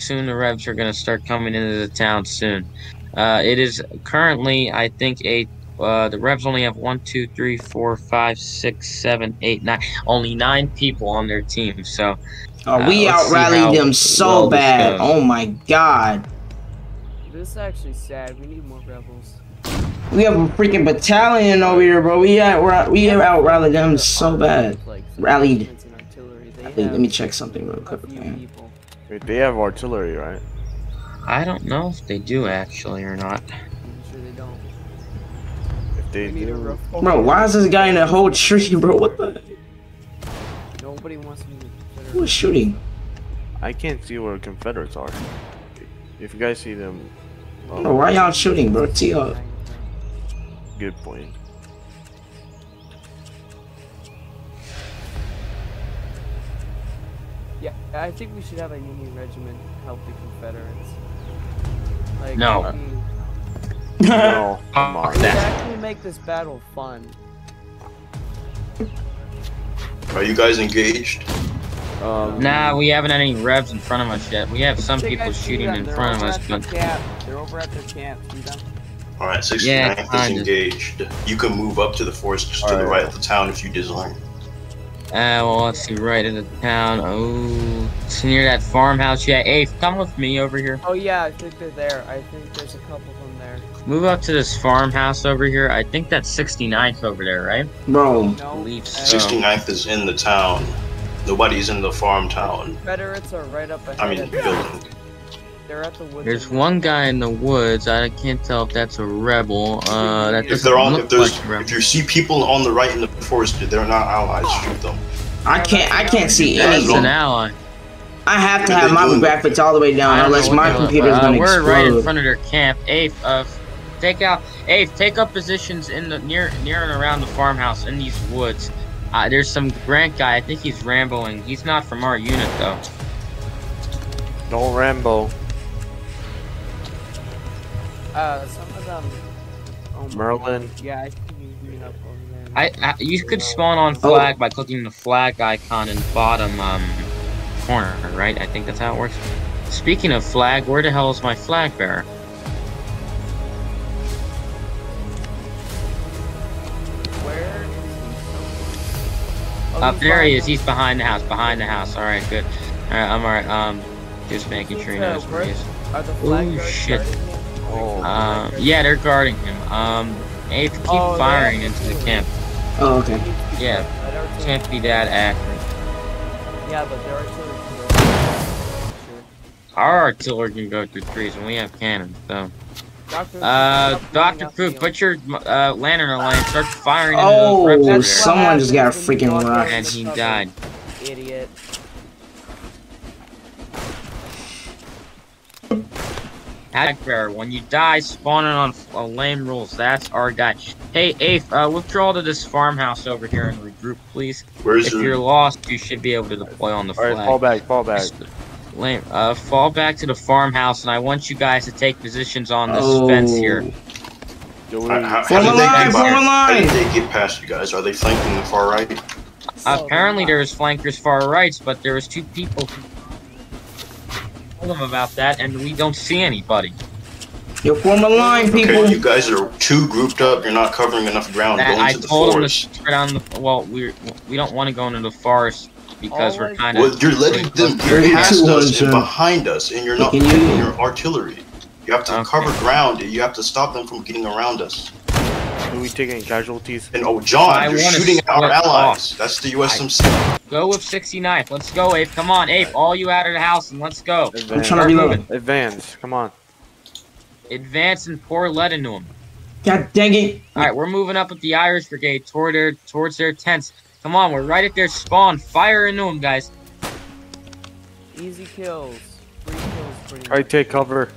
I assume the Rebs are gonna start coming into the town soon. Uh, it is currently, I think, a uh, the Rebs only have one, two, three, four, five, six, seven, eight, nine. Only nine people on their team. So Oh, Uh, we out see how rallied them so well bad. Oh my god. This is actually sad. We need more rebels. We have a freaking battalion over here, bro. We out we have out rallied them so bad. Like, Rallied. infantry and artillery. They Wait, have let me check something real quick. man. People. Wait, they have artillery, right? I don't know if they do actually or not. I'm sure they don't. If they We need a do. Bro, why is this guy in a whole tree, bro? What the? Nobody wants me to Who is shooting? I can't see where Confederates are. If you guys see them, well, Bro, why y'all shooting, bro? T up. good point. Yeah, I think we should have a Union regiment help the Confederates. Like, No. we- No, come on. It would That- actually make this battle fun. Are you guys engaged? Um, Nah, we haven't had any Rebs in front of us yet. We have some Think I people shooting in They're front of us, but camp. They're over at their camp. All right, 69th Yeah, is engaged. You can move up to the forest just to the Alright. right of the town if you desire. Uh, well, let's see, right in the town. Oh, it's near that farmhouse. Yeah, Ace, come with me over here. Oh yeah, I think they're there. I think there's a couple of them there. Move up to this farmhouse over here. I think that's 69th over there, right? Bro, No, believe so. 69th is in the town. Nobody's in the farm town. Confederates are right up ahead. I mean, building. They're at the woods. There's and- one guy in the woods. I can't tell if that's a rebel. Uh, that If they're on, if there's, like if you see people on the right in the forest, they're not allies. Shoot them. I can't I can't see Yeah, That's an anything. ally. I have to have my graphics all the way down, unless my they're- computer's uh, gonna We're right in front of their camp. Abe, uh, take out. Abe, take up positions in the near, near and around the farmhouse in these woods. Uh, there's some Grant guy. I think he's Ramboing. He's not from our unit though. don't Rambo. Uh, some of them. Oh Merlin. God. Yeah, I think you meet up over there. I, I you could spawn on flag by clicking the flag icon in the bottom um corner, right? I think that's how it works. Speaking of flag, where the hell is my flag bearer? Where is he? Oh, Up he's there he is. He's behind the house. Behind the house. All right, good. All right, I'm all right. Um, just making sure he knows where he is. Are the flag Ooh, shit. Guarding him? Oh. Um, yeah, they're guarding him. Um, Abe, keep Oh, firing into the camp. Oh, okay. Yeah, can't be that accurate. Yeah, but their artillery can go through. Sure. Our artillery can go through trees, and we have cannons. So, Doctor, uh, Doctor moving Crew, put your uh lantern on and start firing into those reps Oh, someone just got a happens when you freaking walk rock. And of he died. cover, Idiot. Flag when you die, spawning on uh, lame rules. That's our guy. Hey, Ape, uh, withdraw to this farmhouse over here and regroup, please. Where's If your? you're lost, you should be able to deploy on the All right, flag. fall back, fall back. Lame. Uh, fall back to the farmhouse, and I want you guys to take positions on this Oh. fence here. Yo, How, how, Form how a they line, get form a by- How did they get past you guys? Are they flanking the far right? Apparently, they're there was flankers far right, but there was two people who told them about that, and we don't see anybody. Yo, form a line, people. Okay, you guys are too grouped up. You're not covering enough ground. That- Go I into the told them to forest. on the. Well, we we don't want to go into the forest because we're oh, Always- kind of. Well, you're letting them get Thirty-two past us and behind us, and you're not Can you- using your artillery. You have to Okay. cover ground. You have to stop them from getting around us. Are we taking casualties? And oh, John, I you're wanna shooting at our split allies. That's the USMC. Go with 69th. Let's go, Ape. Come on, Ape. All you out of the house, and let's go. I'm Advance. trying to reload. Advance. Come on. Advance and pour lead into them. God dang it. All right, we're moving up with the Irish Brigade toward their towards their tents. Come on, we're right at their spawn. Fire into them, guys. Easy kills. Free kills, pretty Try take cover.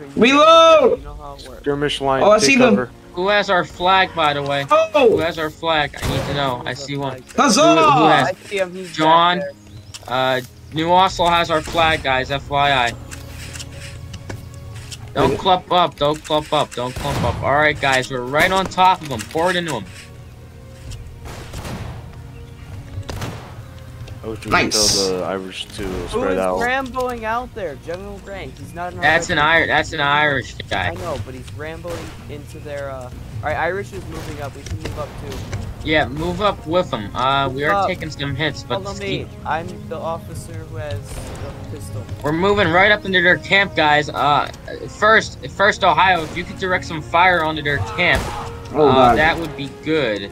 Yeah, skirmish order. You Reload! You know how it works. Skirmish line. Oh, I take see them. Who has our flag, by the way? Oh! Who has our flag? I need to know. I see one. huzzah! Who- who has- I see him. He's back John. Uh, New Oslo has our flag, guys. FYI. Don't clump up. Don't clump up. Don't clump up. All right, guys. We're right on top of them. Pour it into them. I was trying Nice. to tell the Irish to spread is out. ramboing out there? General Grant. He's not in our That's an Irish. That's an Irish guy. I know, but he's Ramboing into their. uh... Alright, Irish is moving up. We can move up too. Yeah, move up with him. Uh, we are Up. taking some hits, but Follow me. I'm the officer who has the pistol. we're moving right up into their camp, guys. Uh, first, first Ohio, if you could direct some fire onto their camp, Oh uh, that would be good.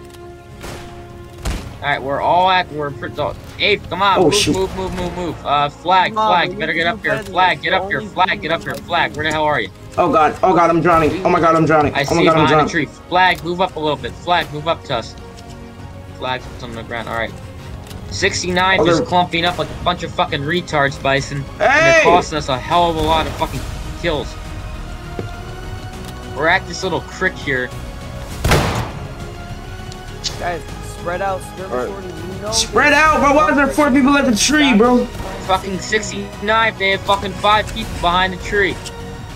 All right, we're all at we're pre- Ape, come on, Oh, move, shoot. move, move, move, move. Uh, flag, Come on, flag, you better get up here. Flag, get up here. Flag, get up here. Flag, where the hell are you? Oh god. Oh god, I'm drowning. Oh my god, I'm drowning. I Oh see my you god, I'm behind the drowning. tree. Flag, move up a little bit. Flag, move up to us. Flag's on the ground. All right. 69 Oh, is clumping up like a bunch of fucking retards, Bison. Hey! And they're costing us a hell of a lot of fucking kills. We're at this little crick here. Guys, spread out. Skirmish Alright. You know Spread out, bro. Why is there four people at the tree, bro? Fucking 69, they have fucking five people behind the tree.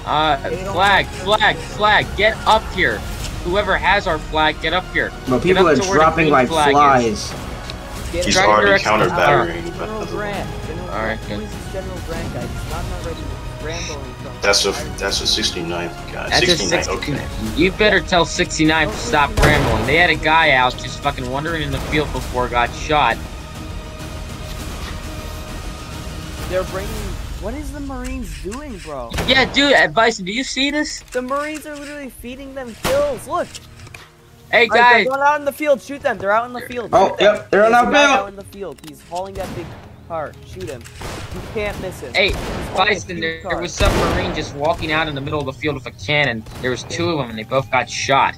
Uh, flag, flag, flag, get up here. Whoever has our flag, get up here. Bro, people are to where the dropping like flag flies. Get He's Try it. to already direct some counter fire. battering. General Grant. General All right, Grant. good. This is General Grant, guys. He's not in our regiment. He's Ramboing. That's a that's a 69th guy. That's a 69. 69. Okay. You better tell 69 to stop Ramboing. They had a guy out just fucking wandering in the field before got shot. They're bringing. What is the Marines doing, bro? Yeah, dude, uh, Bison, do you see this? The Marines are literally feeding them kills. Look. Hey, Alright, guys. they're going out in the field. Shoot them. They're out in the field. Oh, them. yep, they're on our a guy field. out in the field. He's hauling that big cart. Shoot him. You can't miss him. Hey, He's Bison, there, there was some Marine just walking out in the middle of the field with a cannon. There was two of them, and they both got shot.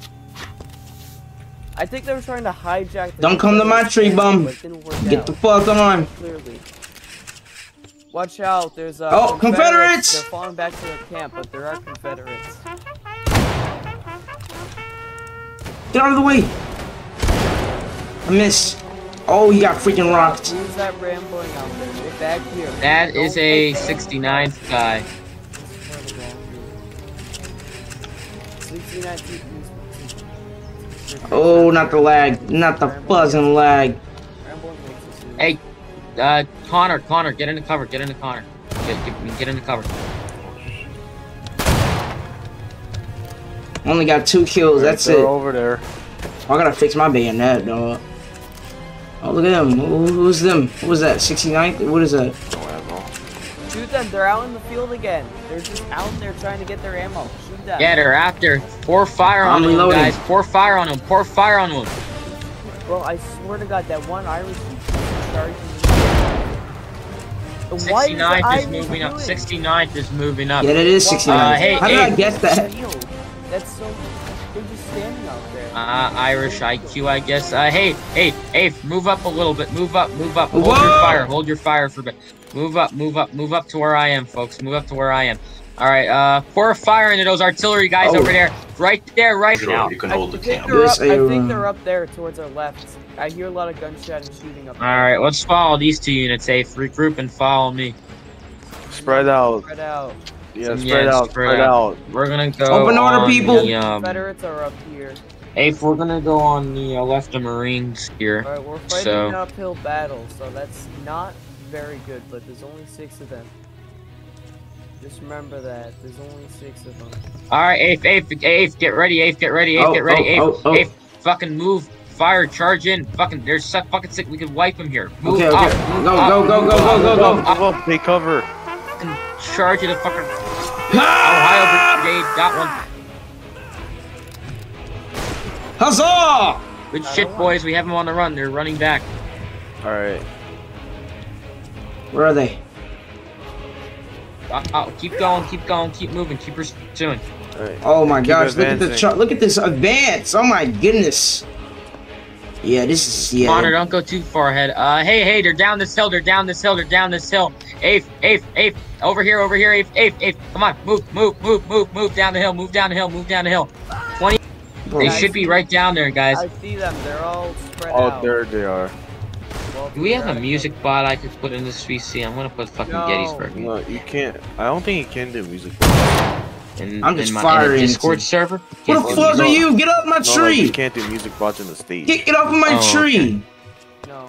I think they were trying to hijack. The Don't come to my tree, bum. but it didn't work Get out, the fuck on. Clearly. Watch out! There's uh, Oh, Confederates! They're falling back to their camp, but there are Confederates. Get out of the way. I missed. Oh, he got freaking rocked. Who's that Ramboing out there? Get back here. That Don't is a take 69th guy. 69 feet east. Oh, not the lag. Not the buzzing lag. Ramboing makes us lose. Hey, uh, Connor, Connor, get into cover, get into Connor. Get, get, get into cover. Only got two kills. That's it. over there. I gotta fix my bayonet, dog. Oh, look at them. Who's them? What was that? 69th? What is that? Shoot them! They're out in the field again. They're just out there trying to get their ammo. Shoot them. Yeah, they're out there. Pour fire on I'm them, reloading. guys. Pour fire on them. Pour fire on them. Bro, I swear to God, that one Irish dude charging me. What is 69th is Irish moving up. doing? 69th is moving up. Yeah, it is 69. Uh, hey, How did. I get that? That's so. They're just standing out there. Uh, Irish IQ, I guess. Uh, hey, hey, hey, move up a little bit. Move up, move up. Hold Whoa! your fire. Hold your fire for a bit. Move up, move up, move up to where I am, folks. Move up to where I am. All right, uh, pour fire into those artillery guys Oh. over there. Right there, right Sure, now. you can I hold the think camp. they're Yes, up. I I, think they're up there towards our left. I hear a lot of gunshot and shooting up All there. right, let's follow these two units. Hey, regroup and follow me. Spread out. Spread out. Yeah, Yeah, spread out. spread Spread out. We're gonna go. Open order, on people. The, um, Confederates are up here. Hey, we're gonna go on the uh, left of Marines here. Alright, we're fighting So- an uphill battle, so that's not very good, but there's only six of them. Just remember that. There's only six of them. All right, Ape, Ape, Ape, get ready, Ape, get ready, Ape, Oh, get ready, oh, Ape, oh, oh. Ape, fucking move, fire, charge in, fucking, there's so fucking sick, we can wipe them here. Move Okay, up, move Go, up, go, go, move go, up, go, go, move go. up, Move up. Take cover. fucking charge it, a fucking Ohio Brigade got one. Huzzah! Good shit, boys, we have them on the run, they're running back. All right. Where are they? Uh, uh, keep going, keep going, keep moving, keep pursuing. All right. Oh my Keep gosh, look at the chart. Look at this advance. Oh my goodness. Yeah, this is yeah. Connor, don't go too far ahead. Uh, hey, hey, they're down this hill, they're down this hill, they're down this hill. Ape, Ape, Ape, over here, over here, Ape, Ape, Ape, come on, move, move, move, move, move down the hill, move down the hill, move down the hill. They Guys, should be right down there, guys. I see them. They're all spread Oh, out. there they are. Well, Do we have a out. music bot I could put in this VC? I'm gonna put fucking No. Gettysburg No, you can't. I don't think you can do music. in, I'm just in my firing in a Discord into- server. What the fuck are you? Get off my No, like, you can't do music bots in the stage. Get, get off of my Oh, tree! No.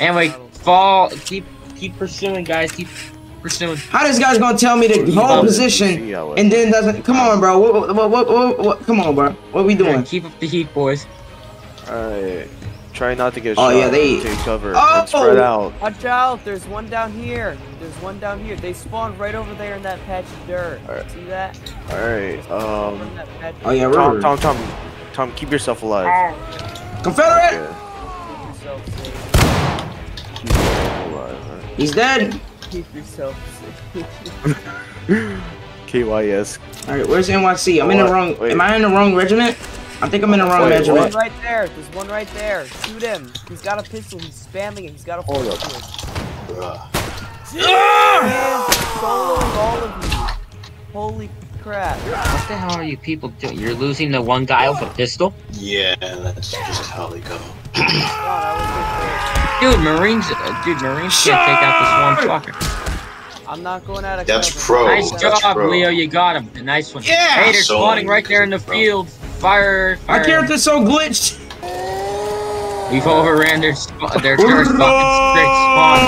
Anyway, Battles. fall. Keep keep pursuing, guys. Keep pursuing. How this guy's gonna tell me to hold position See how it- and then doesn't? Come on, bro. What, what, what, what, what, come on, bro. What we Yeah, doing? keep up the heat, boys. Alright. Try not to get shot. Oh, shot. yeah, they- Take cover. Oh! And spread out. Watch out! There's one down here. There's one down here. They spawned right over there in that patch of dirt. Alright. See that? Alright. Um. that Oh yeah, Tom, river. Tom, Tom, Tom, keep yourself alive. Confederate. Yeah. Keep yourself safe. Keep yourself alive. He's dead. Keep yourself safe. KYS. All right, where's NYC? I'm in the wrong. Wait. Am I in the wrong regiment? I think I'm in the wrong Wait, There's one regiment. right there. There's one right there. Shoot him. He's got a pistol. He's spamming it. He's got a Hold full up. switch. Bruh. Man, soloing all of you. Holy crap. What the hell are you people doing? You're losing the one guy with a pistol, Yeah, that's just how they go. Wow, that dude. Marines, uh, dude. Marines can't take out this one fucker. I'm not going out of That's cover. pro. nice that's job, pro. Leo. You got him. Nice one. Yeah! Hey, they're So spawning right there in the bro. field. Fire, My fire. character's so glitched. We've overran their spa- their, their fucking straight spawn.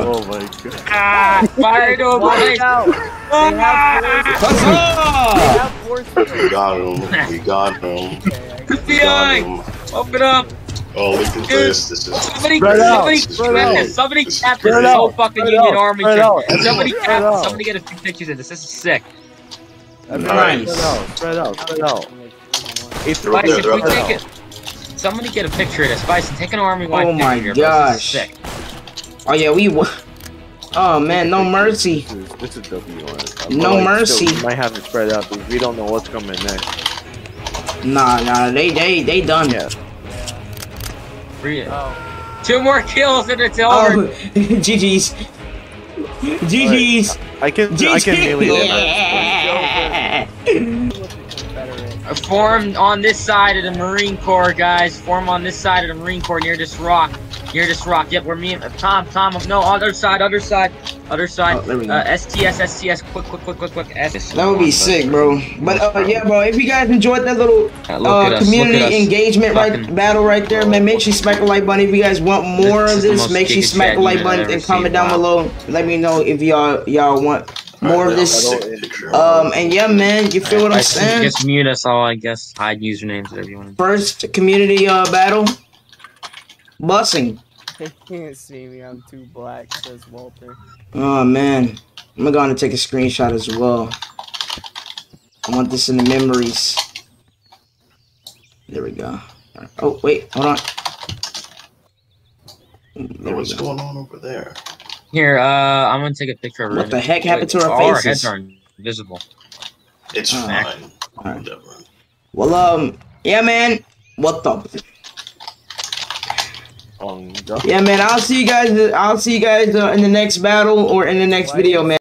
Oh my god. Ah, fire to a Watch blaze. out. They have force. They have force. We got him. We got him. Okay, I guess. We got FBI, him. open up. Oh, look at this. This is. Somebody, Spread out, somebody, spread out. this. somebody capture Spread this whole fucking spread Union out, Army. spread out, Somebody spread out. Somebody get a few pictures of this. This is sick. Nice. Spread out. Spread out. Spread out. Hey, throw Right Bison, there, if we take it. Somebody get a picture of this. Bison, take an army wide Oh my picture. of this. This gosh. is sick. Oh yeah, we. wa- Oh man, no mercy. This is, this is W on. No But, mercy. Still, we might have it spread out because we don't know what's coming next. Nah, nah, they, they, they done. Yeah. Re- Oh, Two more kills and it's Oh, over. GG's. GG's. I can. I GG's. can melee them. Yeah. look at Form on this side of the Marine Corps, guys. Form on this side of the Marine Corps near this rock. Near this rock. Yep, we're me and Tom. Tom. No, other side. Other side. Other side. Oh, there we. Uh, STS. STS. Quick, quick, quick, quick, quick. S. That would be sick, bro. But uh, yeah, bro. If you guys enjoyed that little Uh, look at us, community look at us. engagement right battle right there, man, make sure you smack the like button. If you guys want more This of this, make sure you smack chat the like button and comment seen. down Wow. below. Let me know if y'all y'all want more of this. Um, and yeah, man, you feel what I'm Bison, saying? Just mute us all, I guess. Hide usernames, whatever you want. First community uh battle, bussing. They can't see me. I'm too black, says Walter. Oh man, I'm gonna take a screenshot as well. I want this in the memories. There we go. Oh wait, hold on. There we What's go. going on over there? Here, uh, I'm gonna take a picture of What the heck happened to our All our faces? heads are invisible. It's Oh. fine. Alright. Whatever. Well, um, yeah, man. What the? Yeah, man. I'll see you guys. I'll see you guys uh, in the next battle or in the next video, man.